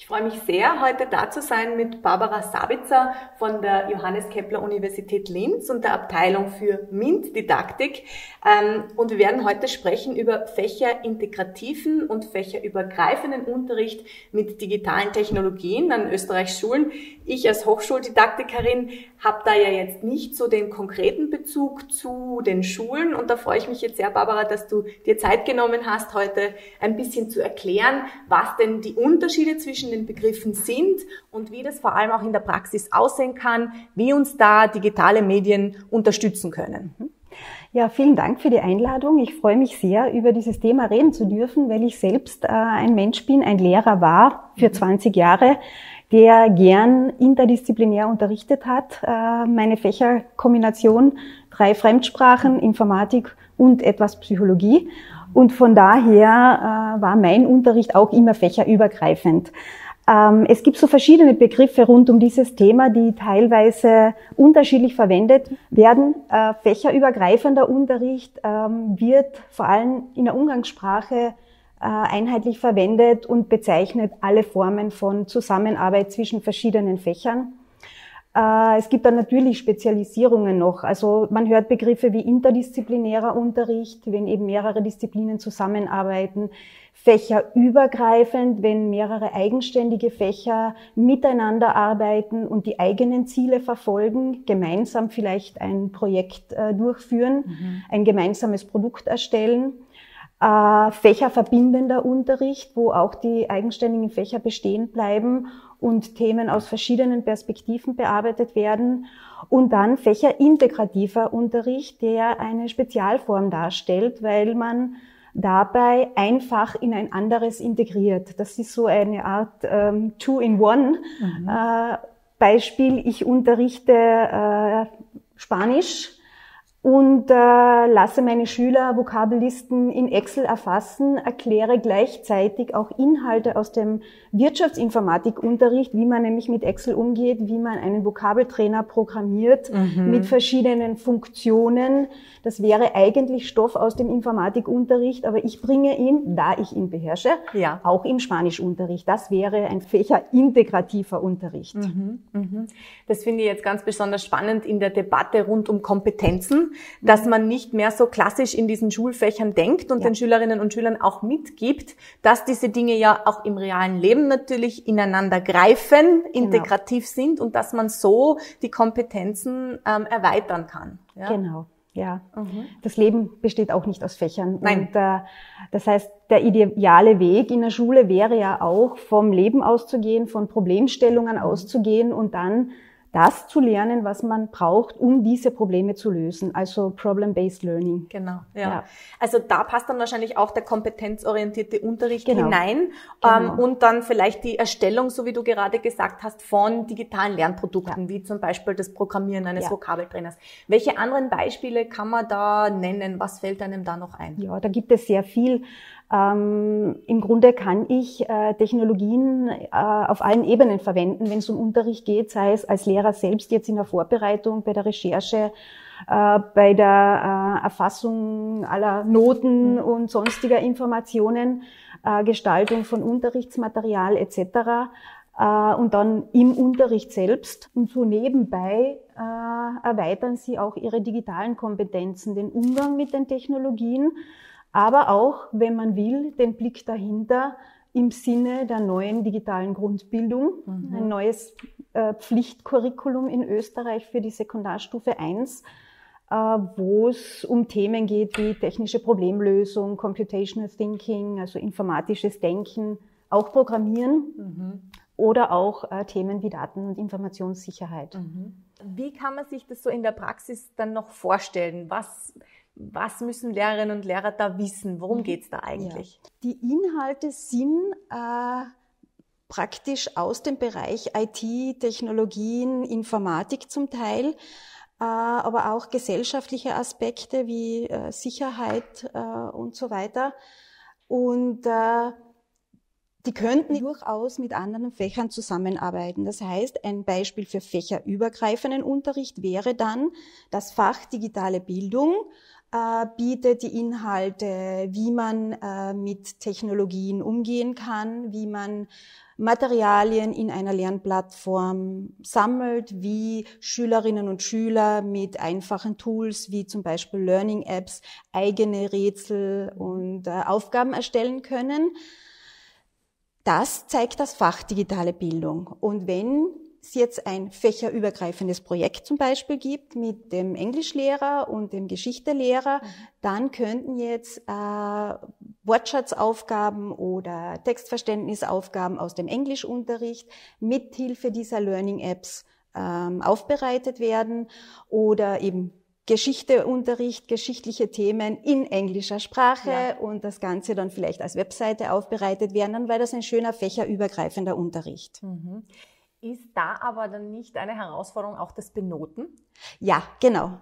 Ich freue mich sehr, heute da zu sein mit Barbara Sabitzer von der Johannes Kepler Universität Linz und der Abteilung für MINT-Didaktik. Ähm, und wir werden heute sprechen über fächerintegrativen und fächerübergreifenden Unterricht mit digitalen Technologien an Österreichs Schulen. Ich als Hochschuldidaktikerin habe da ja jetzt nicht so den konkreten Bezug zu den Schulen und da freue ich mich jetzt sehr, Barbara, dass du dir Zeit genommen hast, heute ein bisschen zu erklären, was denn die Unterschiede zwischen den Begriffen sind und wie das vor allem auch in der Praxis aussehen kann, wie uns da digitale Medien unterstützen können. Ja, vielen Dank für die Einladung. Ich freue mich sehr, über dieses Thema reden zu dürfen, weil ich selbst äh, ein Mensch bin, ein Lehrer war für 20 mhm. Jahre, der gern interdisziplinär unterrichtet hat. Äh, meine Fächerkombination, drei Fremdsprachen, Informatik und etwas Psychologie. Und von daher äh, war mein Unterricht auch immer fächerübergreifend. Ähm, es gibt so verschiedene Begriffe rund um dieses Thema, die teilweise unterschiedlich verwendet werden. Äh, fächerübergreifender Unterricht ähm, wird vor allem in der Umgangssprache äh, einheitlich verwendet und bezeichnet alle Formen von Zusammenarbeit zwischen verschiedenen Fächern. Äh, es gibt dann natürlich Spezialisierungen noch. Also man hört Begriffe wie interdisziplinärer Unterricht, wenn eben mehrere Disziplinen zusammenarbeiten, fächerübergreifend, wenn mehrere eigenständige Fächer miteinander arbeiten und die eigenen Ziele verfolgen, gemeinsam vielleicht ein Projekt äh, durchführen, mhm. ein gemeinsames Produkt erstellen äh, fächerverbindender Unterricht, wo auch die eigenständigen Fächer bestehen bleiben und Themen aus verschiedenen Perspektiven bearbeitet werden. Und dann fächerintegrativer Unterricht, der eine Spezialform darstellt, weil man dabei einfach in ein anderes integriert. Das ist so eine Art ähm, Two-in-One. Mhm. Äh, Beispiel, ich unterrichte äh, Spanisch und äh, lasse meine Schüler Vokabellisten in Excel erfassen, erkläre gleichzeitig auch Inhalte aus dem Wirtschaftsinformatikunterricht, wie man nämlich mit Excel umgeht, wie man einen Vokabeltrainer programmiert mhm. mit verschiedenen Funktionen. Das wäre eigentlich Stoff aus dem Informatikunterricht, aber ich bringe ihn, da ich ihn beherrsche, ja. auch im Spanischunterricht. Das wäre ein fächerintegrativer Unterricht. Mhm. Mhm. Das finde ich jetzt ganz besonders spannend in der Debatte rund um Kompetenzen dass man nicht mehr so klassisch in diesen Schulfächern denkt und ja. den Schülerinnen und Schülern auch mitgibt, dass diese Dinge ja auch im realen Leben natürlich ineinander greifen, genau. integrativ sind und dass man so die Kompetenzen ähm, erweitern kann. Ja? Genau. Ja, mhm. das Leben besteht auch nicht aus Fächern. Nein. Und, äh, das heißt, der ideale Weg in der Schule wäre ja auch, vom Leben auszugehen, von Problemstellungen mhm. auszugehen und dann das zu lernen, was man braucht, um diese Probleme zu lösen. Also Problem-Based Learning. Genau, ja. ja. Also da passt dann wahrscheinlich auch der kompetenzorientierte Unterricht genau. hinein genau. Ähm, und dann vielleicht die Erstellung, so wie du gerade gesagt hast, von digitalen Lernprodukten, ja. wie zum Beispiel das Programmieren eines ja. Vokabeltrainers. Welche anderen Beispiele kann man da nennen? Was fällt einem da noch ein? Ja, da gibt es sehr viel. Ähm, Im Grunde kann ich äh, Technologien äh, auf allen Ebenen verwenden, wenn es um Unterricht geht, sei es als Lehrer selbst jetzt in der Vorbereitung, bei der Recherche, äh, bei der äh, Erfassung aller Noten mhm. und sonstiger Informationen, äh, Gestaltung von Unterrichtsmaterial etc. Äh, und dann im Unterricht selbst. Und so nebenbei erweitern sie auch ihre digitalen Kompetenzen, den Umgang mit den Technologien aber auch, wenn man will, den Blick dahinter im Sinne der neuen digitalen Grundbildung, mhm. ein neues äh, Pflichtcurriculum in Österreich für die Sekundarstufe 1, äh, wo es um Themen geht wie technische Problemlösung, Computational Thinking, also informatisches Denken, auch Programmieren mhm. oder auch äh, Themen wie Daten- und Informationssicherheit. Mhm. Wie kann man sich das so in der Praxis dann noch vorstellen? Was was müssen Lehrerinnen und Lehrer da wissen? Worum mhm. geht's da eigentlich? Ja. Die Inhalte sind äh, praktisch aus dem Bereich IT, Technologien, Informatik zum Teil, äh, aber auch gesellschaftliche Aspekte wie äh, Sicherheit äh, und so weiter. Und äh, die könnten durchaus mit anderen Fächern zusammenarbeiten. Das heißt, ein Beispiel für fächerübergreifenden Unterricht wäre dann das Fach digitale Bildung äh, bietet die Inhalte, wie man äh, mit Technologien umgehen kann, wie man Materialien in einer Lernplattform sammelt, wie Schülerinnen und Schüler mit einfachen Tools wie zum Beispiel Learning Apps eigene Rätsel und äh, Aufgaben erstellen können. Das zeigt das Fach digitale Bildung. Und wenn es jetzt ein fächerübergreifendes Projekt zum Beispiel gibt mit dem Englischlehrer und dem Geschichtelehrer, mhm. dann könnten jetzt äh, Wortschatzaufgaben oder Textverständnisaufgaben aus dem Englischunterricht mit Hilfe dieser Learning Apps ähm, aufbereitet werden oder eben Geschichteunterricht, geschichtliche Themen in englischer Sprache ja. und das Ganze dann vielleicht als Webseite aufbereitet werden, dann wäre das ein schöner fächerübergreifender Unterricht. Mhm. Ist da aber dann nicht eine Herausforderung auch das Benoten? Ja, genau.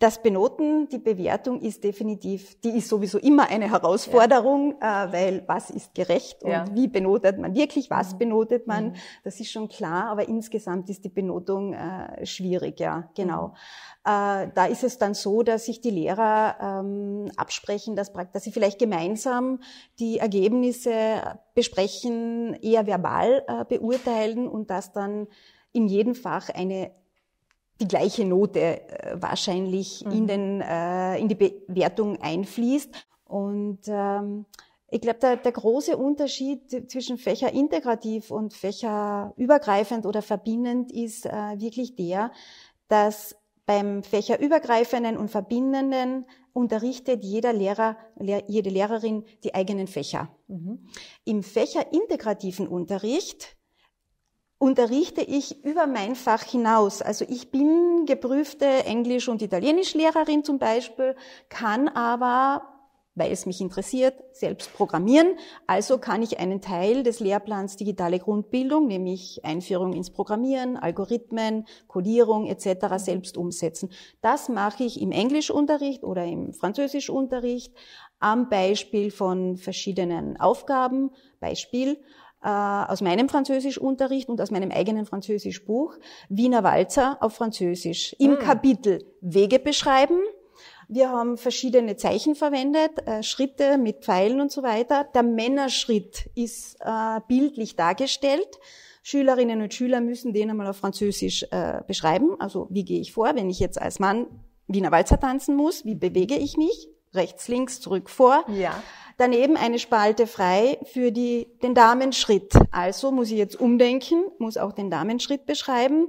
Das Benoten, die Bewertung ist definitiv, die ist sowieso immer eine Herausforderung, ja. äh, weil was ist gerecht und ja. wie benotet man wirklich, was mhm. benotet man, mhm. das ist schon klar, aber insgesamt ist die Benotung äh, schwierig, ja, genau. Mhm. Äh, da ist es dann so, dass sich die Lehrer ähm, absprechen, dass, dass sie vielleicht gemeinsam die Ergebnisse besprechen, eher verbal äh, beurteilen und dass dann in jedem Fach eine die gleiche Note äh, wahrscheinlich mhm. in, den, äh, in die Bewertung einfließt. Und ähm, ich glaube, der, der große Unterschied zwischen fächerintegrativ und fächerübergreifend oder verbindend ist äh, wirklich der, dass beim fächerübergreifenden und verbindenden unterrichtet jeder Lehrer, jede Lehrerin die eigenen Fächer. Mhm. Im fächerintegrativen Unterricht unterrichte ich über mein Fach hinaus. Also ich bin geprüfte Englisch- und Italienischlehrerin zum Beispiel, kann aber, weil es mich interessiert, selbst programmieren. Also kann ich einen Teil des Lehrplans digitale Grundbildung, nämlich Einführung ins Programmieren, Algorithmen, Codierung etc. selbst umsetzen. Das mache ich im Englischunterricht oder im Französischunterricht am Beispiel von verschiedenen Aufgaben. Beispiel, äh, aus meinem Französischunterricht und aus meinem eigenen Französischbuch Wiener Walzer auf Französisch im mhm. Kapitel Wege beschreiben. Wir haben verschiedene Zeichen verwendet, äh, Schritte mit Pfeilen und so weiter. Der Männerschritt ist äh, bildlich dargestellt. Schülerinnen und Schüler müssen den einmal auf Französisch äh, beschreiben. Also wie gehe ich vor, wenn ich jetzt als Mann Wiener Walzer tanzen muss? Wie bewege ich mich? Rechts, links, zurück, vor. Ja. Daneben eine Spalte frei für die, den Damenschritt. Also muss ich jetzt umdenken, muss auch den Damenschritt beschreiben,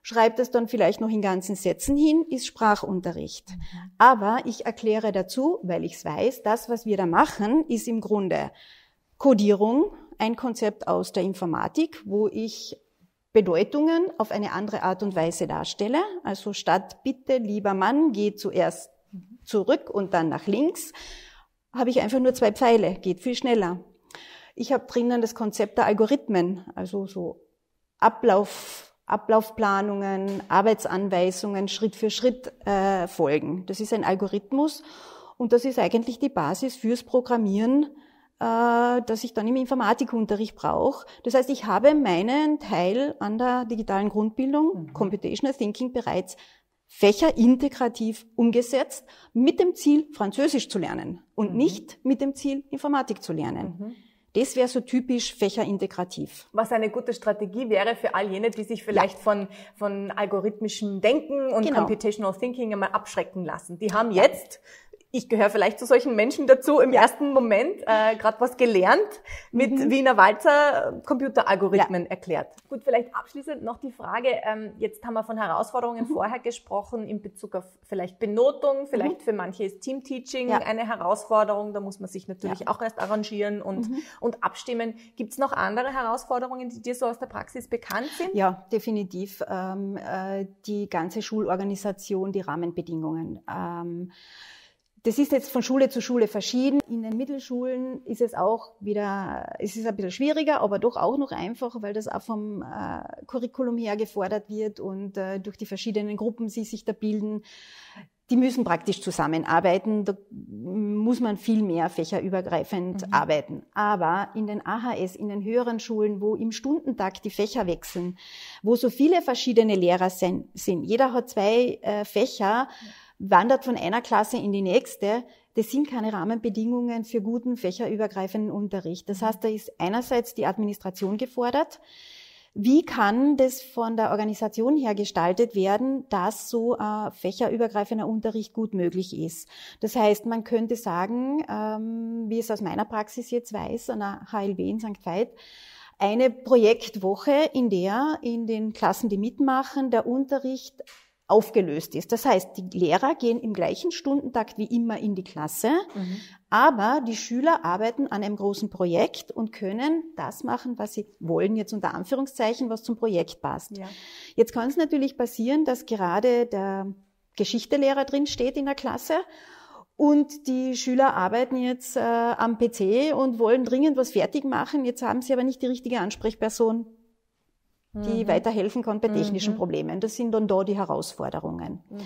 schreibt das dann vielleicht noch in ganzen Sätzen hin, ist Sprachunterricht. Aber ich erkläre dazu, weil ich es weiß, das, was wir da machen, ist im Grunde Codierung, ein Konzept aus der Informatik, wo ich Bedeutungen auf eine andere Art und Weise darstelle. Also statt bitte, lieber Mann, geh zuerst zurück und dann nach links, habe ich einfach nur zwei Pfeile, geht viel schneller. Ich habe drinnen das Konzept der Algorithmen, also so Ablauf, Ablaufplanungen, Arbeitsanweisungen, Schritt für Schritt äh, folgen. Das ist ein Algorithmus und das ist eigentlich die Basis fürs Programmieren, äh, das ich dann im Informatikunterricht brauche. Das heißt, ich habe meinen Teil an der digitalen Grundbildung, mhm. Computational Thinking, bereits fächerintegrativ umgesetzt mit dem Ziel, Französisch zu lernen und mhm. nicht mit dem Ziel, Informatik zu lernen. Mhm. Das wäre so typisch fächerintegrativ. Was eine gute Strategie wäre für all jene, die sich vielleicht ja. von, von algorithmischem Denken und genau. Computational Thinking einmal abschrecken lassen. Die haben jetzt ich gehöre vielleicht zu solchen Menschen dazu, im ersten Moment äh, gerade was gelernt, mit mhm. Wiener Walzer Computeralgorithmen ja. erklärt. Gut, vielleicht abschließend noch die Frage, ähm, jetzt haben wir von Herausforderungen mhm. vorher gesprochen in Bezug auf vielleicht Benotung, vielleicht mhm. für manche ist Teamteaching ja. eine Herausforderung, da muss man sich natürlich ja. auch erst arrangieren und, mhm. und abstimmen. Gibt es noch andere Herausforderungen, die dir so aus der Praxis bekannt sind? Ja, definitiv. Ähm, äh, die ganze Schulorganisation, die Rahmenbedingungen. Ähm, das ist jetzt von Schule zu Schule verschieden. In den Mittelschulen ist es auch wieder, es ist ein bisschen schwieriger, aber doch auch noch einfacher, weil das auch vom äh, Curriculum her gefordert wird und äh, durch die verschiedenen Gruppen, die sich da bilden, die müssen praktisch zusammenarbeiten. Da muss man viel mehr fächerübergreifend mhm. arbeiten. Aber in den AHS, in den höheren Schulen, wo im Stundentag die Fächer wechseln, wo so viele verschiedene Lehrer sind, jeder hat zwei äh, Fächer, wandert von einer Klasse in die nächste. Das sind keine Rahmenbedingungen für guten fächerübergreifenden Unterricht. Das heißt, da ist einerseits die Administration gefordert. Wie kann das von der Organisation her gestaltet werden, dass so äh, fächerübergreifender Unterricht gut möglich ist? Das heißt, man könnte sagen, ähm, wie es aus meiner Praxis jetzt weiß, an der HLW in St. Veit, eine Projektwoche, in der in den Klassen, die mitmachen, der Unterricht aufgelöst ist. Das heißt, die Lehrer gehen im gleichen Stundentakt wie immer in die Klasse, mhm. aber die Schüler arbeiten an einem großen Projekt und können das machen, was sie wollen, jetzt unter Anführungszeichen, was zum Projekt passt. Ja. Jetzt kann es natürlich passieren, dass gerade der Geschichtelehrer drin steht in der Klasse und die Schüler arbeiten jetzt äh, am PC und wollen dringend was fertig machen. Jetzt haben sie aber nicht die richtige Ansprechperson die mhm. weiterhelfen kann bei technischen mhm. Problemen. Das sind dann da die Herausforderungen. Mhm.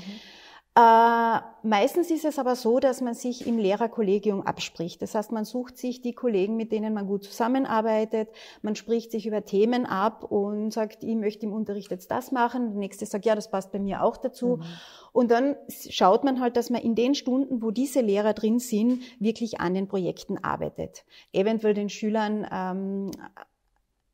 Äh, meistens ist es aber so, dass man sich im Lehrerkollegium abspricht. Das heißt, man sucht sich die Kollegen, mit denen man gut zusammenarbeitet. Man spricht sich über Themen ab und sagt, ich möchte im Unterricht jetzt das machen. Der nächste sagt, ja, das passt bei mir auch dazu. Mhm. Und dann schaut man halt, dass man in den Stunden, wo diese Lehrer drin sind, wirklich an den Projekten arbeitet. Eventuell den Schülern ähm,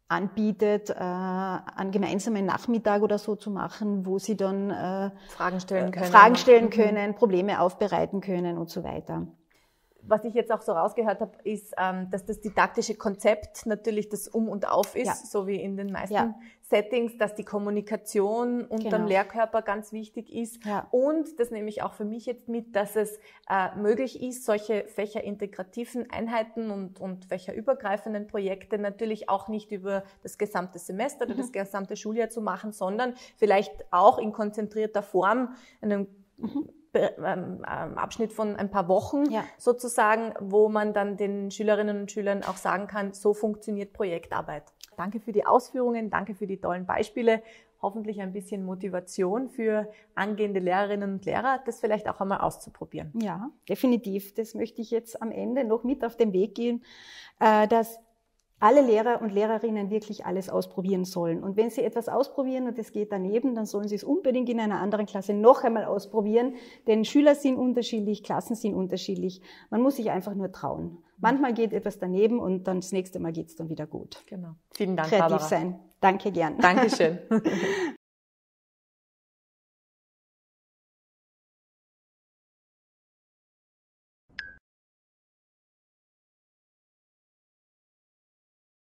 anbietet, äh, einen gemeinsamen Nachmittag oder so zu machen, wo sie dann äh, Fragen stellen können, Fragen stellen mhm. können, Probleme aufbereiten können und so weiter was ich jetzt auch so rausgehört habe, ist, ähm, dass das didaktische Konzept natürlich das Um und Auf ist, ja. so wie in den meisten ja. Settings, dass die Kommunikation unter genau. dem Lehrkörper ganz wichtig ist. Ja. Und das nehme ich auch für mich jetzt mit, dass es äh, möglich ist, solche fächerintegrativen Einheiten und, und fächerübergreifenden Projekte natürlich auch nicht über das gesamte Semester oder mhm. das gesamte Schuljahr zu machen, sondern vielleicht auch in konzentrierter Form einem mhm Abschnitt von ein paar Wochen ja. sozusagen, wo man dann den Schülerinnen und Schülern auch sagen kann, so funktioniert Projektarbeit. Danke für die Ausführungen, danke für die tollen Beispiele. Hoffentlich ein bisschen Motivation für angehende Lehrerinnen und Lehrer, das vielleicht auch einmal auszuprobieren. Ja, definitiv. Das möchte ich jetzt am Ende noch mit auf den Weg gehen, äh, dass alle Lehrer und Lehrerinnen wirklich alles ausprobieren sollen. Und wenn sie etwas ausprobieren und es geht daneben, dann sollen sie es unbedingt in einer anderen Klasse noch einmal ausprobieren. Denn Schüler sind unterschiedlich, Klassen sind unterschiedlich. Man muss sich einfach nur trauen. Manchmal geht etwas daneben und dann das nächste Mal geht es dann wieder gut. Genau. Vielen Dank, Kreativ Barbara. sein. Danke gern. Dankeschön.